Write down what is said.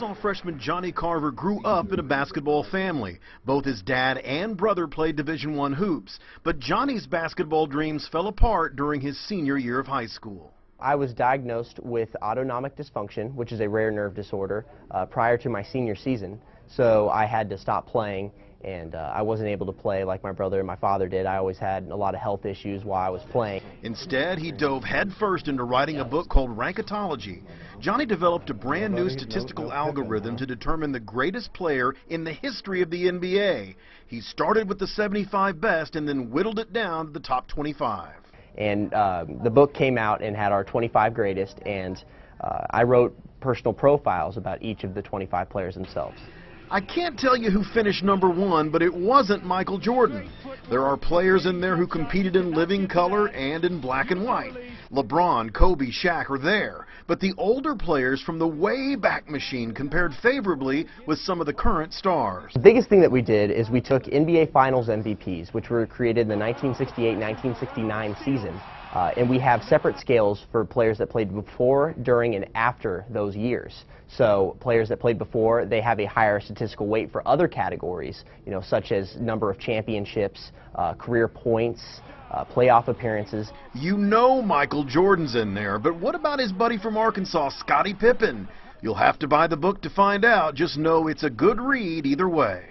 Arkansas freshman Johnny Carver grew up in a basketball family. Both his dad and brother played Division I hoops, but Johnny's basketball dreams fell apart during his senior year of high school. I was diagnosed with autonomic dysfunction, which is a rare nerve disorder, uh, prior to my senior season. So I had to stop playing and uh, I wasn't able to play like my brother and my father did. I always had a lot of health issues while I was playing. Instead, he dove headfirst into writing a book called Ranketology. Johnny developed a brand new statistical algorithm to determine the greatest player in the history of the NBA. He started with the 75 best and then whittled it down to the top 25. And uh, the book came out and had our 25 greatest, and uh, I wrote personal profiles about each of the 25 players themselves. I can't tell you who finished number one, but it wasn't Michael Jordan. There are players in there who competed in living color and in black and white. LeBron, Kobe, Shaq are there, but the older players from the way back machine compared favorably with some of the current stars. The biggest thing that we did is we took NBA Finals MVPs, which were created in the 1968-1969 season, uh, and we have separate scales for players that played before, during, and after those years. So players that played before, they have a higher statistical weight for other categories, you know, such as number of championships, uh, career points, uh, playoff appearances. You know Michael Jordan's in there, but what about his buddy from Arkansas, Scottie Pippen? You'll have to buy the book to find out. Just know it's a good read either way.